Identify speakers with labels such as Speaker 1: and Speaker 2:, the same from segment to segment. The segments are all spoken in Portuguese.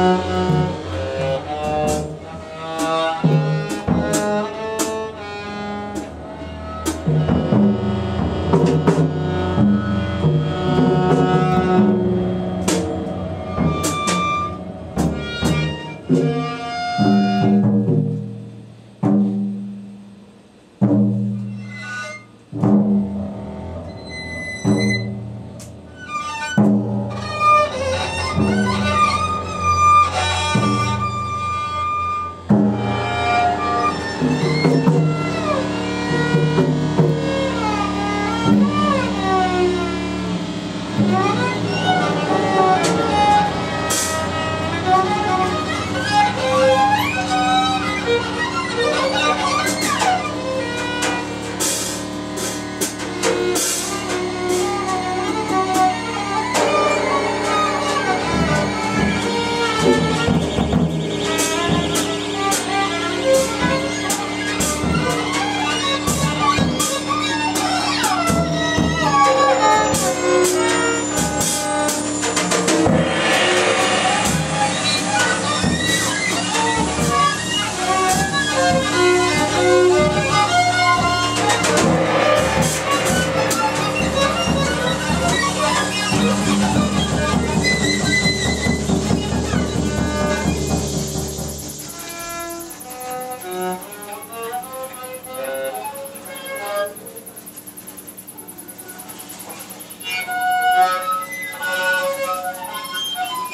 Speaker 1: Thank you.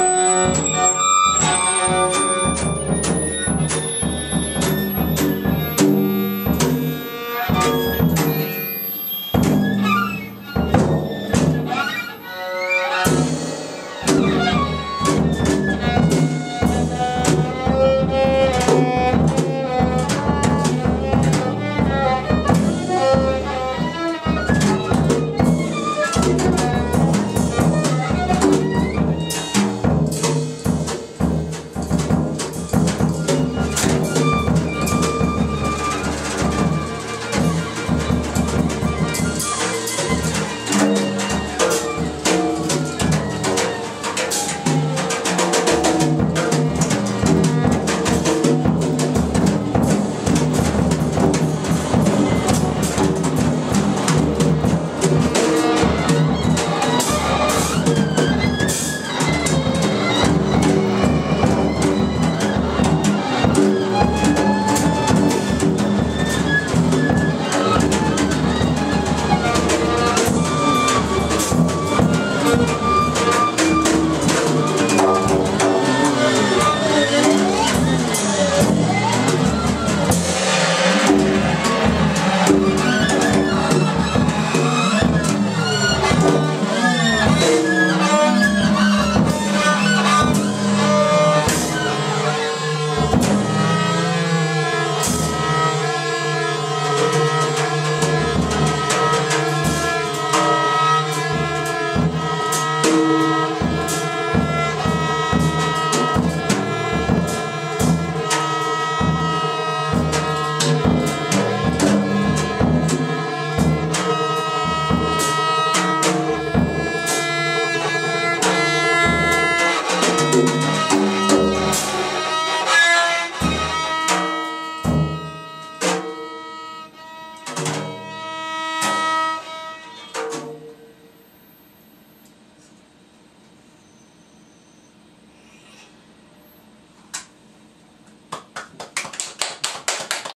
Speaker 1: Música